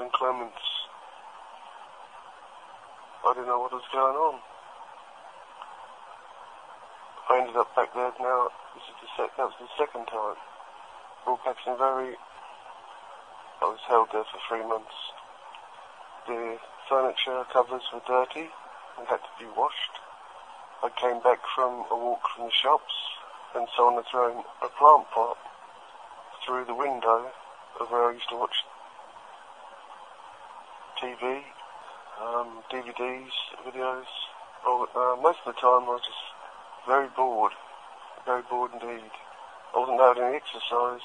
St Clements. I didn't know what was going on. I ended up back there now. This is the sec- that was the second time. Paxton very. I was held there for three months. The furniture covers were dirty and had to be washed. I came back from a walk from the shops and someone had thrown a plant pot through the window of where I used to watch TV, um, DVDs, videos. Oh, uh, most of the time I was just very bored, very bored indeed. I wasn't allowed any exercise.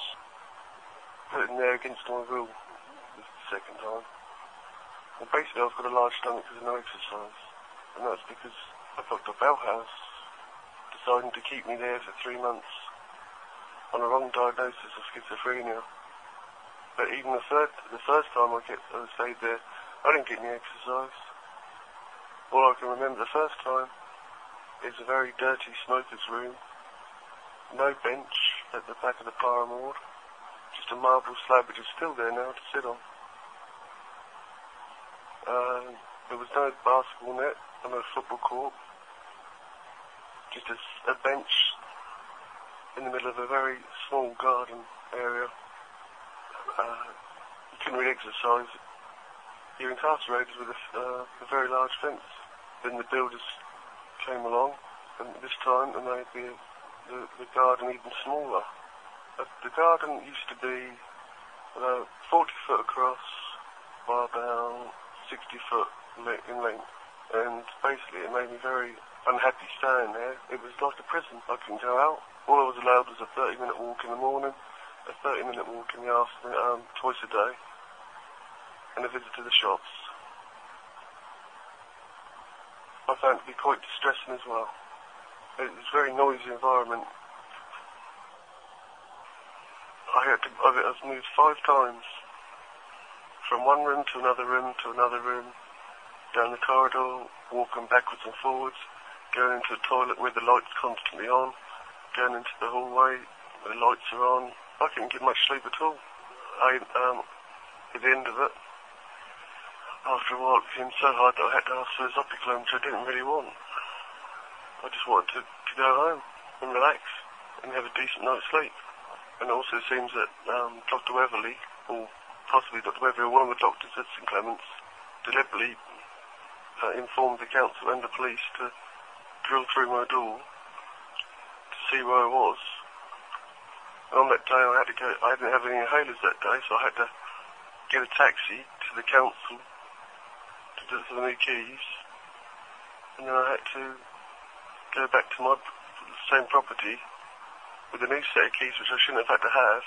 Put in there against my will the second time. And basically I've got a large stomach because of no exercise. And that's because I Dr. Bellhouse deciding to keep me there for three months on a wrong diagnosis of schizophrenia. But even the third, the first time I, kept, I stayed there, I didn't get any exercise. All I can remember the first time is a very dirty smoker's room, no bench at the back of the paramount, just a marble slab which is still there now to sit on. Uh, there was no basketball net and no football court, just a, a bench in the middle of a very small garden area. Uh, you couldn't really exercise. You're incarcerated with a, uh, a very large fence. Then the builders came along, and this time and made the, the, the garden even smaller. Uh, the garden used to be about 40 foot across by about 60 foot in length, and basically it made me very unhappy staying there. It was like a prison. I couldn't go out. All I was allowed was a 30 minute walk in the morning, a 30 minute walk in the afternoon, um, twice a day, and a visit to the shops. I found it to be quite distressing as well. It was a very noisy environment. I had to, I was moved five times from one room to another room to another room, down the corridor, walking backwards and forwards, going into the toilet where the light's constantly on, going into the hallway where the lights are on. I couldn't get much sleep at all. I, um, at the end of it, after a while it became so hard that I had to ask for a Zopiclone, which I didn't really want. I just wanted to, to go home and relax and have a decent night's sleep. And it also seems that um, Dr. Weatherly, or possibly Dr. Weatherly, or one of the doctors at St Clements, deliberately uh, informed the council and the police to drill through my door to see where I was. And on that day I had to go, I didn't have any inhalers that day, so I had to get a taxi to the council for the new keys, and then I had to go back to my same property with a new set of keys, which I shouldn't have had to have.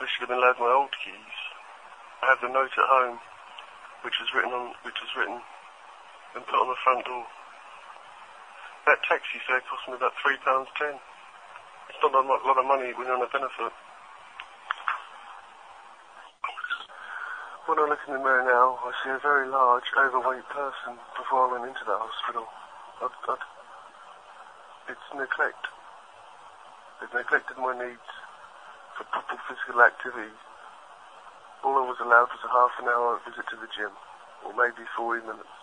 I should have been allowed my old keys. I have the note at home, which was written on, which was written and put on the front door. That taxi fare cost me about three pounds ten. It's not a lot of money when you're on a benefit. When I look in the mirror now, I see a very large, overweight person before I went into the hospital. I'd, I'd, it's neglect. They've neglected my needs for proper physical activity. All I was allowed was a half an hour visit to the gym, or maybe 40 minutes.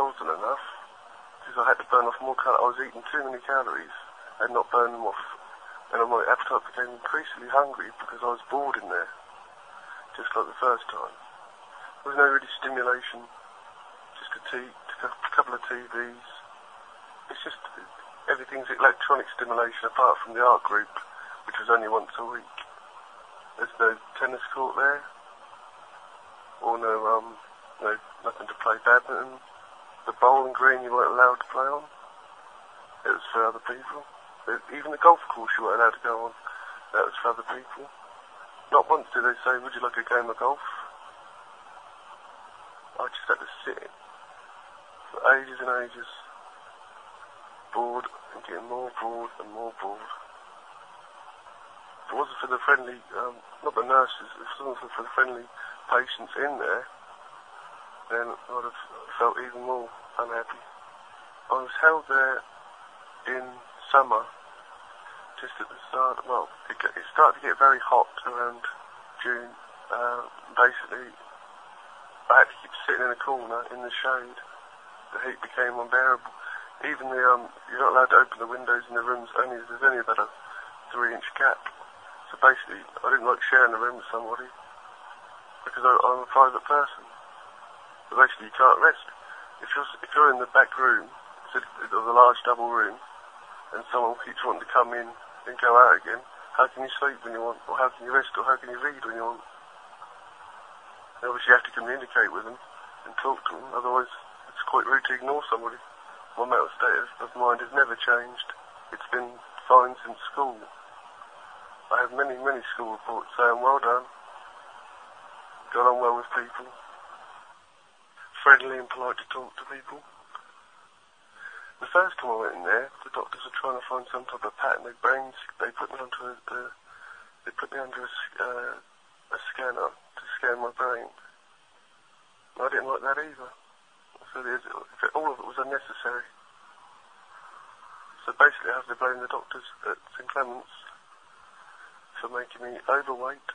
That wasn't enough, because I had to burn off more calories. I was eating too many calories and not burning them off. And my appetite became increasingly hungry because I was bored in there just like the first time. There was no really stimulation, just a, t- a couple of TVs. It's just everything's electronic stimulation apart from the art group, which was only once a week. There's no tennis court there, or no um, no nothing to play badminton. The bowling green you weren't allowed to play on. It was for other people. Even the golf course you weren't allowed to go on. That was for other people. Not once did they say, would you like a game of golf? I just had to sit for ages and ages, bored and getting more bored and more bored. If it wasn't for the friendly, um, not the nurses, if it wasn't for the friendly patients in there, then I would have felt even more unhappy. I was held there in summer just at the start, well, it, it started to get very hot around June, uh, basically, I had to keep sitting in a corner in the shade. The heat became unbearable. Even the, um, you're not allowed to open the windows in the rooms only if there's only about a three inch gap. So basically, I didn't like sharing a room with somebody because I, I'm a private person. But basically, you can't rest. If you're, if you're in the back room, it's a large double room, and someone keeps wanting to come in and go out again, how can you sleep when you want, or how can you rest, or how can you read when you want? And obviously, you have to communicate with them and talk to them, otherwise, it's quite rude to ignore somebody. My mental state of mind has never changed. It's been fine since school. I have many, many school reports saying, well done, got on well with people, friendly and polite to talk to people. The first time I went in there, the doctors were trying to find some type of pattern. They brains, they put me onto a, uh, they put me under a, uh, a scanner to scan my brain. I didn't like that either. So all of it was unnecessary. So basically, I have to blame the doctors at St Clements for making me overweight,